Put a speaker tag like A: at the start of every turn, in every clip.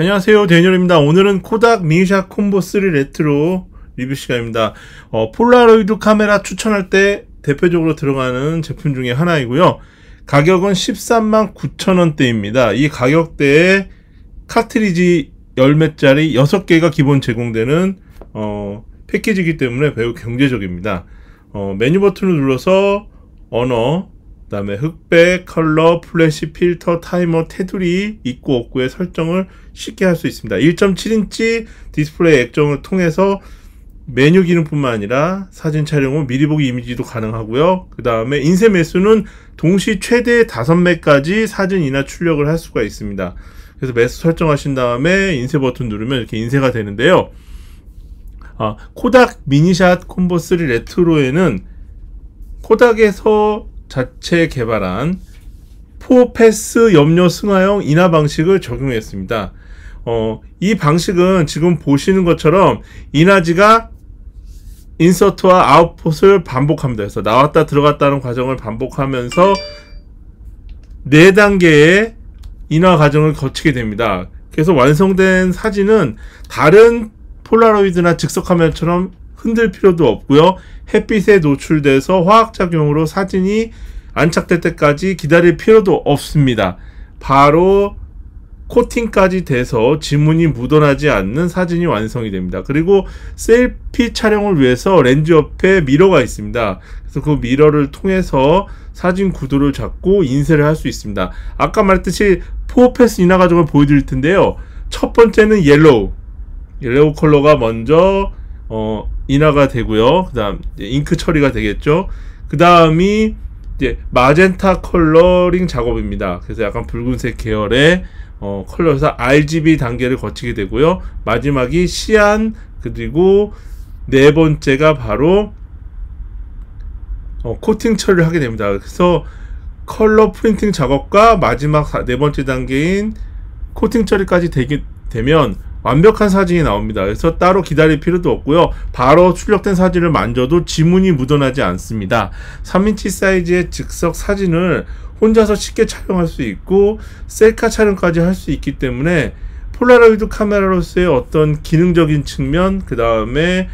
A: 안녕하세요. 데니얼입니다. 오늘은 코닥 미니샷 콤보 3 레트로 리뷰 시간입니다. 어, 폴라로이드 카메라 추천할 때 대표적으로 들어가는 제품 중에 하나이고요. 가격은 13만 9천원대입니다. 이 가격대에 카트리지 열매짜리 6개가 기본 제공되는 어, 패키지이기 때문에 매우 경제적입니다. 어, 메뉴 버튼을 눌러서 언어 그 다음에 흑백, 컬러, 플래시, 필터, 타이머, 테두리 있고 없고의 설정을 쉽게 할 수 있습니다. 1.7인치 디스플레이 액정을 통해서 메뉴 기능뿐만 아니라 사진 촬영 후 미리 보기 이미지도 가능하고요. 그 다음에 인쇄 매수는 동시 최대 5매까지 사진이나 출력을 할 수가 있습니다. 그래서 매수 설정하신 다음에 인쇄 버튼 누르면 이렇게 인쇄가 되는데요. 아, 코닥 미니샷 콤보 3 레트로에는 코닥에서 자체 개발한 포패스 염료 승화형 인화 방식을 적용했습니다. 어, 이 방식은 지금 보시는 것처럼 인화지가 인서트와 아웃풋을 반복합니다. 그래서 나왔다 들어갔다는 과정을 반복하면서 4단계의 인화 과정을 거치게 됩니다. 그래서 완성된 사진은 다른 폴라로이드나 즉석 카메라처럼 흔들 필요도 없고요. 햇빛에 노출돼서 화학작용으로 사진이 안착될 때까지 기다릴 필요도 없습니다. 바로 코팅까지 돼서 지문이 묻어나지 않는 사진이 완성이 됩니다. 그리고 셀피 촬영을 위해서 렌즈 옆에 미러가 있습니다. 그래서 그 미러를 통해서 사진 구도를 잡고 인쇄를 할 수 있습니다. 아까 말했듯이 four pass 인화 과정을 보여드릴 텐데요. 첫 번째는 옐로우. 옐로우 컬러가 먼저 어, 인화가 되고요. 그 다음 잉크 처리가 되겠죠. 그 다음이 이제 마젠타 컬러링 작업입니다. 그래서 약간 붉은색 계열의 어, 컬러에서 RGB 단계를 거치게 되고요. 마지막이 시안 그리고 네 번째가 바로 어, 코팅 처리를 하게 됩니다. 그래서 컬러 프린팅 작업과 마지막 네 번째 단계인 코팅 처리까지 되게 되면 완벽한 사진이 나옵니다. 그래서 따로 기다릴 필요도 없고요. 바로 출력된 사진을 만져도 지문이 묻어나지 않습니다. 3인치 사이즈의 즉석 사진을 혼자서 쉽게 촬영할 수 있고 셀카 촬영까지 할 수 있기 때문에 폴라로이드 카메라로서의 어떤 기능적인 측면 그 다음에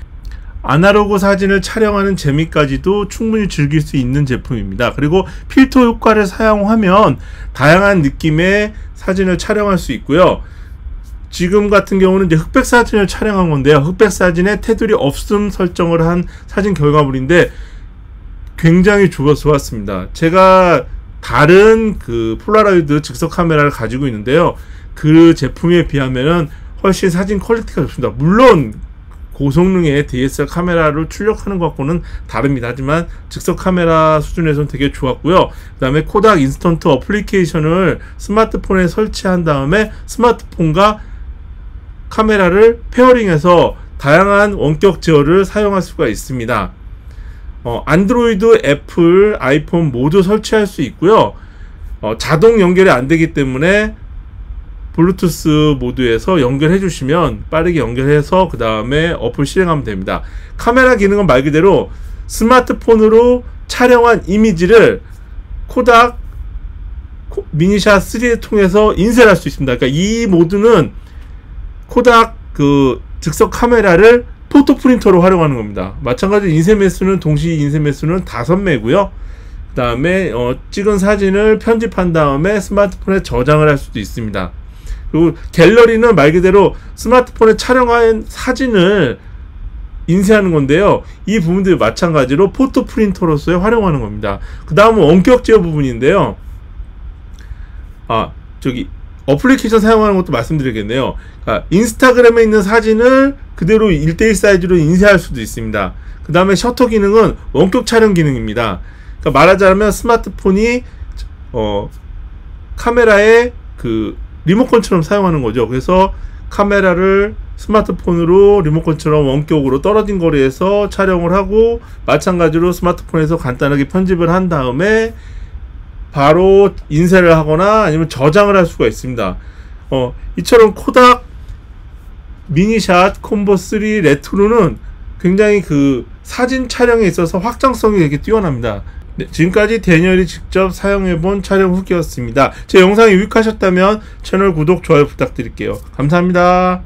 A: 아날로그 사진을 촬영하는 재미까지도 충분히 즐길 수 있는 제품입니다. 그리고 필터 효과를 사용하면 다양한 느낌의 사진을 촬영할 수 있고요. 지금 같은 경우는 이제 흑백 사진을 촬영한 건데요. 흑백 사진에 테두리 없음 설정을 한 사진 결과물인데 굉장히 좋았습니다. 제가 다른 그 폴라로이드 즉석 카메라를 가지고 있는데요. 그 제품에 비하면은 훨씬 사진 퀄리티가 좋습니다. 물론 고성능의 DSLR 카메라를 출력하는 것과는 다릅니다. 하지만 즉석 카메라 수준에서는 되게 좋았고요. 그 다음에 코닥 인스턴트 어플리케이션을 스마트폰에 설치한 다음에 스마트폰과 카메라를 페어링해서 다양한 원격 제어를 사용할 수가 있습니다. 어, 안드로이드, 애플, 아이폰 모두 설치할 수 있고요. 어, 자동 연결이 안 되기 때문에 블루투스 모드에서 연결해 주시면 빠르게 연결해서 그 다음에 어플 실행하면 됩니다. 카메라 기능은 말 그대로 스마트폰으로 촬영한 이미지를 코닥 미니샷 3를 통해서 인쇄할 수 있습니다. 그러니까 이 모드는 코닥 그 즉석 카메라를 포토 프린터로 활용하는 겁니다. 마찬가지로 인쇄 매수는 동시 인쇄 매수는 다섯 매고요. 그 다음에 어, 찍은 사진을 편집한 다음에 스마트폰에 저장을 할 수도 있습니다. 그리고 갤러리는 말 그대로 스마트폰에 촬영한 사진을 인쇄하는 건데요. 이 부분들 마찬가지로 포토 프린터로서 활용하는 겁니다. 그 다음은 원격 제어 부분인데요. 아, 저기 어플리케이션 사용하는 것도 말씀드리겠네요. 그러니까 인스타그램에 있는 사진을 그대로 1대1 사이즈로 인쇄할 수도 있습니다. 그 다음에 셔터 기능은 원격 촬영 기능입니다. 그러니까 말하자면 스마트폰이 어, 카메라의 그 리모컨처럼 사용하는 거죠. 그래서 카메라를 스마트폰으로 리모컨처럼 원격으로 떨어진 거리에서 촬영을 하고 마찬가지로 스마트폰에서 간단하게 편집을 한 다음에 바로 인쇄를 하거나 아니면 저장을 할 수가 있습니다. 어, 이처럼 코닥 미니샷 콤보 3 레트로는 굉장히 그 사진 촬영에 있어서 확장성이 되게 뛰어납니다. 네, 지금까지 대니얼이 직접 사용해본 촬영 후기였습니다. 제 영상이 유익하셨다면 채널 구독, 좋아요 부탁드릴게요. 감사합니다.